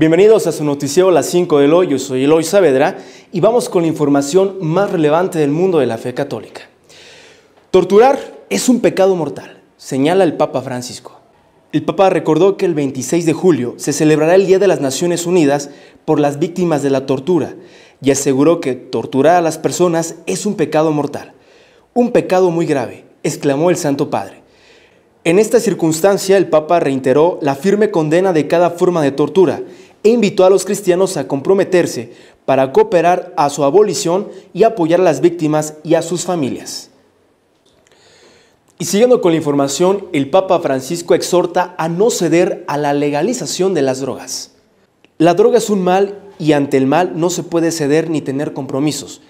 Bienvenidos a su noticiero Las 5 del Hoy, yo soy Eloy Saavedra y vamos con la información más relevante del mundo de la fe católica. Torturar es un pecado mortal, señala el Papa Francisco. El Papa recordó que el 26 de julio se celebrará el Día de las Naciones Unidas por las víctimas de la tortura y aseguró que torturar a las personas es un pecado mortal, un pecado muy grave, exclamó el Santo Padre. En esta circunstancia el Papa reiteró la firme condena de cada forma de tortura e invitó a los cristianos a comprometerse para cooperar a su abolición y apoyar a las víctimas y a sus familias. Y siguiendo con la información, el Papa Francisco exhorta a no ceder a la legalización de las drogas. La droga es un mal y ante el mal no se puede ceder ni tener compromisos,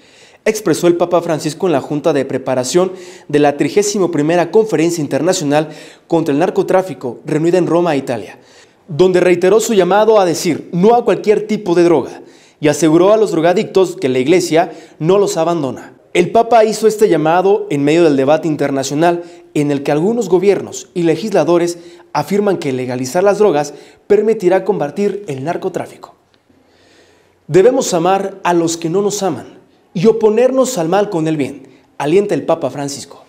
expresó el Papa Francisco en la Junta de Preparación de la 31 Conferencia Internacional contra el Narcotráfico, reunida en Roma, Italia, donde reiteró su llamado a decir no a cualquier tipo de droga y aseguró a los drogadictos que la Iglesia no los abandona. El Papa hizo este llamado en medio del debate internacional en el que algunos gobiernos y legisladores afirman que legalizar las drogas permitirá combatir el narcotráfico. Debemos amar a los que no nos aman y oponernos al mal con el bien, alienta el Papa Francisco.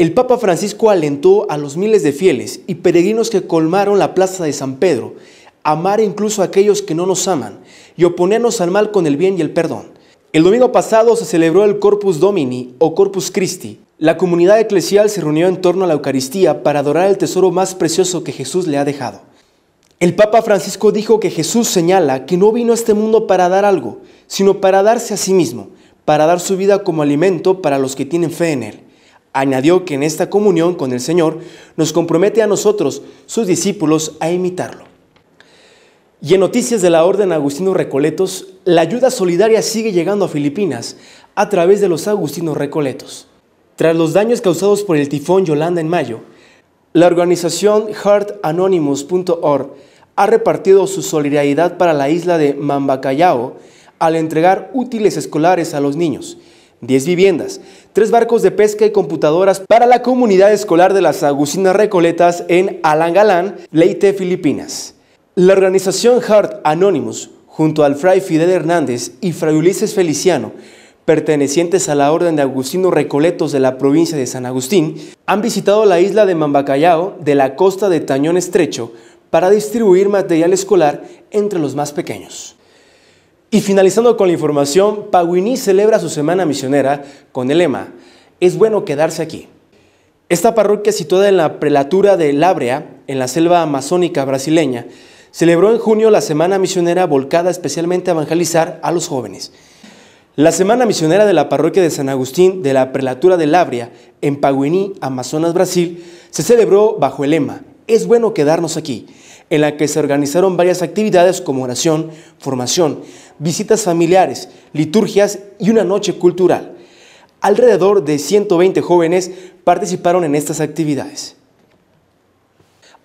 El Papa Francisco alentó a los miles de fieles y peregrinos que colmaron la plaza de San Pedro a amar incluso a aquellos que no nos aman y oponernos al mal con el bien y el perdón. El domingo pasado se celebró el Corpus Domini o Corpus Christi. La comunidad eclesial se reunió en torno a la Eucaristía para adorar el tesoro más precioso que Jesús le ha dejado. El Papa Francisco dijo que Jesús señala que no vino a este mundo para dar algo, sino para darse a sí mismo, para dar su vida como alimento para los que tienen fe en Él. Añadió que en esta comunión con el Señor nos compromete a nosotros, sus discípulos, a imitarlo. Y en noticias de la Orden Agustino Recoletos, la ayuda solidaria sigue llegando a Filipinas a través de los Agustinos Recoletos. Tras los daños causados por el tifón Yolanda en mayo, la organización heartanonymous.org ha repartido su solidaridad para la isla de Mambacayao al entregar útiles escolares a los niños 10 viviendas, 3 barcos de pesca y computadoras para la comunidad escolar de las Agustinas Recoletas en Alangalán, Leyte, Filipinas. La organización Heart Anonymous, junto al Fray Fidel Hernández y Fray Ulises Feliciano, pertenecientes a la Orden de Agustinos Recoletos de la provincia de San Agustín, han visitado la isla de Mambacayao de la costa de Tañón Estrecho para distribuir material escolar entre los más pequeños. Y finalizando con la información, Paguini celebra su semana misionera con el lema, es bueno quedarse aquí. Esta parroquia situada en la prelatura de Labrea, en la selva amazónica brasileña, celebró en junio la semana misionera volcada especialmente a evangelizar a los jóvenes. La semana misionera de la parroquia de San Agustín de la prelatura de Labrea, en Paguini, Amazonas, Brasil, se celebró bajo el lema, es bueno quedarnos aquí, en la que se organizaron varias actividades como oración, formación, visitas familiares, liturgias y una noche cultural. Alrededor de 120 jóvenes participaron en estas actividades.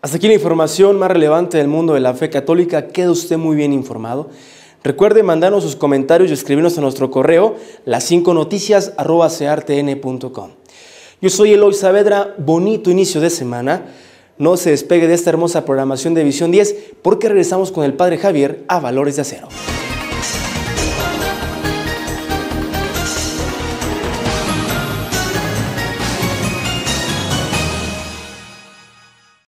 Hasta aquí la información más relevante del mundo de la fe católica. Queda usted muy bien informado. Recuerde mandarnos sus comentarios y escribirnos a nuestro correo las 5 noticias Yo soy Eloy Saavedra, bonito inicio de semana. No se despegue de esta hermosa programación de Visión 10 porque regresamos con el Padre Javier a Valores de Acero.